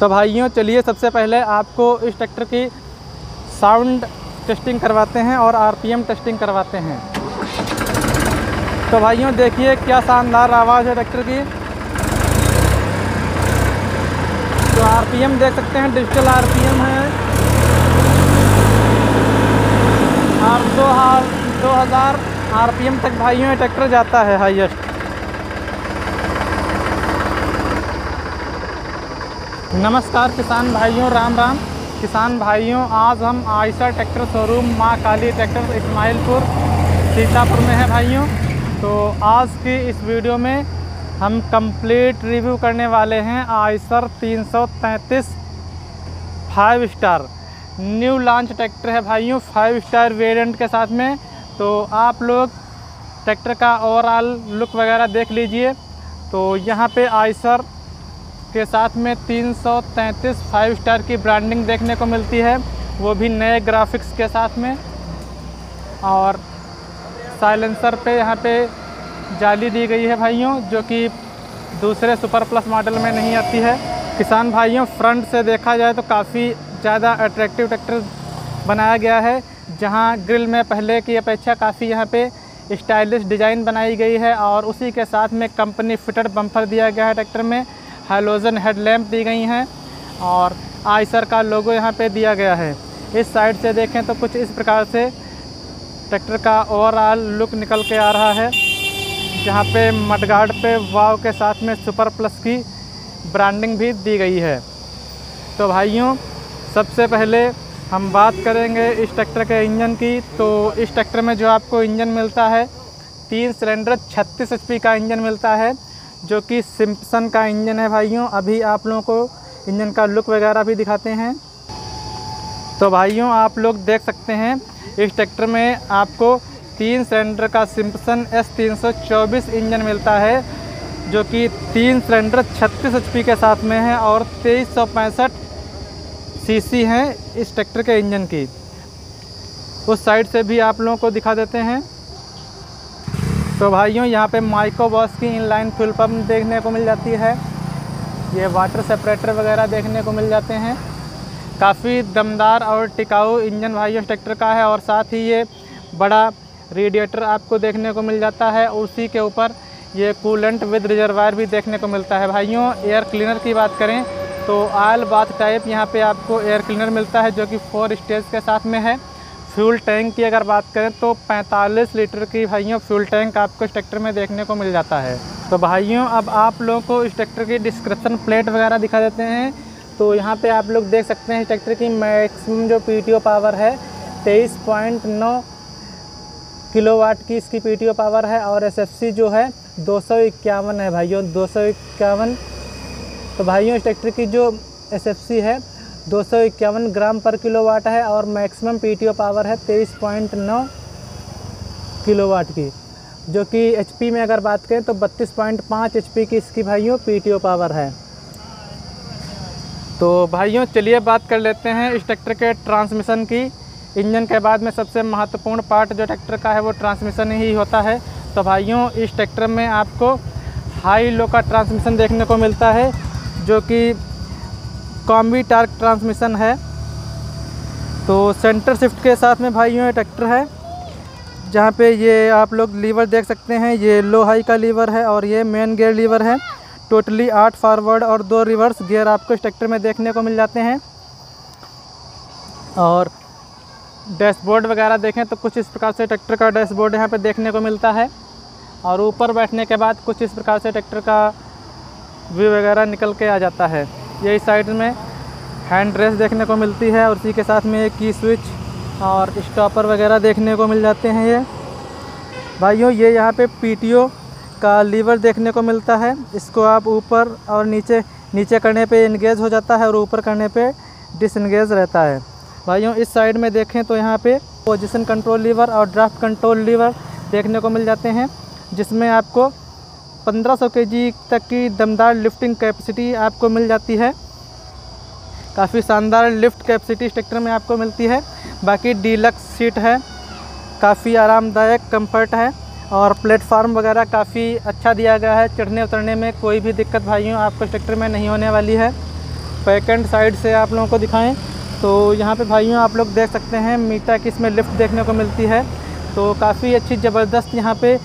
तो भाइयों, चलिए सबसे पहले आपको इस ट्रैक्टर की साउंड टेस्टिंग करवाते हैं और आरपीएम टेस्टिंग करवाते हैं। तो भाइयों, देखिए क्या शानदार आवाज़ है ट्रैक्टर की। तो आरपीएम देख सकते हैं, डिजिटल आरपीएम है। और दो हज़ार आरपीएम तक भाइयों ट्रैक्टर जाता है हाईएस्ट। नमस्कार किसान भाइयों, राम राम। किसान भाइयों, आज हम आयशा ट्रैक्टर शोरूम, माँ काली ट्रैक्टर, इस्माइलपुर, सीतापुर में है भाइयों। तो आज की इस वीडियो में हम कंप्लीट रिव्यू करने वाले हैं Eicher 333 five star. New launch tractor है भाइयों, फाइव स्टार वेरिएंट के साथ में। तो आप लोग ट्रैक्टर का ओवरऑल लुक वगैरह देख लीजिए। तो यहाँ पे आयसर के साथ में 333 फाइव स्टार की ब्रांडिंग देखने को मिलती है। वो भी नए ग्राफिक्स के साथ में। और साइलेंसर पे यहाँ पे जाली दी गई है भाइयों, जो कि दूसरे सुपर प्लस मॉडल में नहीं आती है। किसान भाइयों फ्रंट से देखा जाए तो काफ़ी ज़्यादा अट्रैक्टिव ट्रैक्टर बनाया गया है, जहाँ ग्रिल में पहले की अपेक्षा काफ़ी यहाँ पे स्टाइलिश डिज़ाइन बनाई गई है। और उसी के साथ में कंपनी फिटेड बम्फर दिया गया है ट्रैक्टर में। हेलोजन हेडलैम्प दी गई हैं और आइसर का लोगो यहाँ पे दिया गया है। इस साइड से देखें तो कुछ इस प्रकार से ट्रैक्टर का ओवरऑल लुक निकल के आ रहा है, जहाँ पे मडगार्ड पे वाव के साथ में सुपर प्लस की ब्रांडिंग भी दी गई है। तो भाइयों, सबसे पहले हम बात करेंगे इस ट्रैक्टर के इंजन की। तो इस ट्रैक्टर में जो आपको इंजन मिलता है, तीन सिलेंडर 36 एचपी का इंजन मिलता है। जो कि सिम्पसन का इंजन है भाइयों, अभी आप लोगों को इंजन का लुक वगैरह भी दिखाते हैं। तो भाइयों, आप लोग देख सकते हैं, इस ट्रैक्टर में आपको तीन सिलेंडर का सिम्पसन एस तीन सौ चौबीस इंजन मिलता है, जो कि तीन सिलेंडर 36 एचपी के साथ में है और तेईस सौ पैंसठ सी हैं इस ट्रैक्टर के इंजन की। उस साइड से भी आप लोगों को दिखा देते हैं। तो भाइयों, यहाँ पे माइको बॉस की इनलाइन फ्यूल पम्प देखने को मिल जाती है। ये वाटर सेपरेटर वगैरह देखने को मिल जाते हैं। काफ़ी दमदार और टिकाऊ इंजन भाइयों, ट्रैक्टर का है और साथ ही ये बड़ा रेडिएटर आपको देखने को मिल जाता है। उसी के ऊपर ये कूलेंट विद रिजर्वायर भी देखने को मिलता है। भाइयों एयर क्लीनर की बात करें तो आयल बाथ टाइप यहाँ पे आपको एयर क्लीनर मिलता है, जो कि फोर स्टेज के साथ में है। फ्यूल टैंक की अगर बात करें तो 45 लीटर की भाइयों फ्यूल टैंक आपको इस ट्रैक्टर में देखने को मिल जाता है। तो भाइयों, अब आप लोगों को इस ट्रैक्टर की डिस्क्रिप्शन प्लेट वगैरह दिखा देते हैं। तो यहाँ पे आप लोग देख सकते हैं इस ट्रैक्टर की मैक्सिमम जो पीटीओ पावर है, तेईस पॉइंट नौ की इसकी पीटीओ पावर है और एसएफसी जो है दो सौ इक्यावन है भाइयों, दो सौ इक्यावन। तो भाइयों, इस ट्रैक्टर की जो एसएफसी है दो सौ इक्यावन ग्राम पर किलोवाट है और मैक्सिमम पीटीओ पावर है 23.9 किलोवाट की। जो कि एचपी में अगर बात करें तो 32.5 एचपी की इसकी भाइयों पीटीओ पावर है। तो भाइयों, चलिए बात कर लेते हैं इस ट्रैक्टर के ट्रांसमिशन की। इंजन के बाद में सबसे महत्वपूर्ण पार्ट जो ट्रैक्टर का है वो ट्रांसमिशन ही होता है। तो भाइयों, इस ट्रैक्टर में आपको हाई लो का ट्रांसमिशन देखने को मिलता है, जो कि कॉम्बी टार्क ट्रांसमिशन है। तो सेंटर शिफ्ट के साथ में भाइयों, ये ट्रैक्टर है, जहाँ पे ये आप लोग लीवर देख सकते हैं, ये लो हाई का लीवर है और ये मेन गियर लीवर है। टोटली आठ फॉरवर्ड और दो रिवर्स गियर आपको इस ट्रैक्टर में देखने को मिल जाते हैं। और डैशबोर्ड वगैरह देखें तो कुछ इस प्रकार से ट्रैक्टर का डैशबोर्ड यहाँ पे देखने को मिलता है। और ऊपर बैठने के बाद कुछ इस प्रकार से ट्रैक्टर का व्यू वगैरह निकल के आ जाता है। यही साइड में हैंड रेस देखने को मिलती है और उसी के साथ में एक की स्विच और स्टॉपर वगैरह देखने को मिल जाते हैं ये। भाइयों, ये यहाँ पे पीटीओ का लीवर देखने को मिलता है। इसको आप ऊपर और नीचे नीचे करने पे इंगेज हो जाता है और ऊपर करने पे डिसंगेज रहता है। भाइयों, इस साइड में देखें तो यहाँ पे पोजीशन कंट्रोल लीवर और ड्राफ्ट कंट्रोल लीवर देखने को मिल जाते हैं, जिसमें आपको 1500 केजी तक की दमदार लिफ्टिंग कैपेसिटी आपको मिल जाती है। काफ़ी शानदार लिफ्ट कैपेसिटी ट्रैक्टर में आपको मिलती है। बाकी डीलक्स सीट है। काफ़ी आरामदायक कंफर्ट है। और प्लेटफार्म वगैरह काफ़ी अच्छा दिया गया है। चढ़ने, उतरने में कोई भी दिक्कत भाइयों आपको ट्रैक्टर में नहीं होने वाली है। बैक एंड साइड से आप लोगों को दिखाएँ। तो यहाँ पे भाइयों आप लोग देख सकते हैं मीटा की इसमें लिफ्ट देखने को मिलती है। तो काफ़ी अच्छी ज़बरदस्त यहाँ पे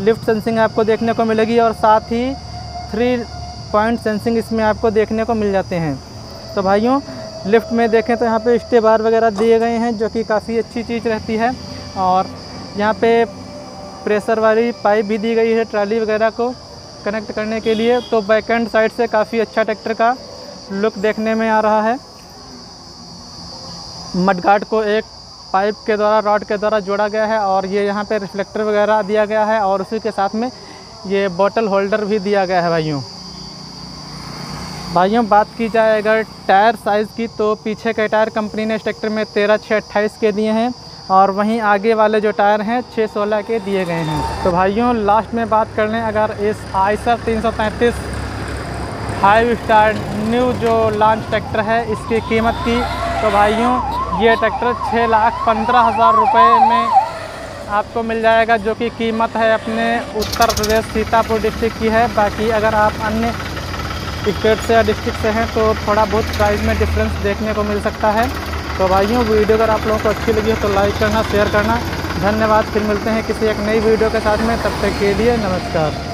लिफ्ट सेंसिंग आपको देखने को मिलेगी और साथ ही थ्री पॉइंट सेंसिंग इसमें आपको देखने को मिल जाते हैं। तो भाइयों, लिफ्ट में देखें तो यहाँ पे स्टे बार वगैरह दिए गए हैं, जो कि काफ़ी अच्छी चीज़ रहती है। और यहाँ पे प्रेशर वाली पाइप भी दी गई है ट्राली वगैरह को कनेक्ट करने के लिए। तो बैक एंड साइड से काफ़ी अच्छा ट्रैक्टर का लुक देखने में आ रहा है। मडगार्ड को एक पाइप के द्वारा, रॉड के द्वारा जोड़ा गया है और ये यहाँ पे रिफ्लेक्टर वगैरह दिया गया है और उसी के साथ में ये बॉटल होल्डर भी दिया गया है भाइयों। भाइयों, बात की जाए अगर टायर साइज़ की तो पीछे के टायर कंपनी ने इस ट्रैक्टर में तेरह छः अट्ठाईस के दिए हैं और वहीं आगे वाले जो टायर हैं छः सोलह के दिए गए हैं। तो भाइयों लास्ट में बात कर लें, अगर इस आइसर तीन सौ तैंतीस फाइव स्टार न्यू जो लॉन्च ट्रैक्टर है, इसकी कीमत की तो भाइयों ये ट्रैक्टर छः लाख पंद्रह हज़ार रुपये में आपको मिल जाएगा, जो कि कीमत है अपने उत्तर प्रदेश सीतापुर डिस्ट्रिक्ट की है। बाकी अगर आप अन्य स्टेट से या डिस्ट्रिक्ट से हैं तो थोड़ा बहुत प्राइस में डिफरेंस देखने को मिल सकता है। तो भाइयों, वीडियो अगर आप लोगों को अच्छी लगी हो तो लाइक करना, शेयर करना। धन्यवाद, फिर मिलते हैं किसी एक नई वीडियो के साथ में। तब तक के लिए नमस्कार।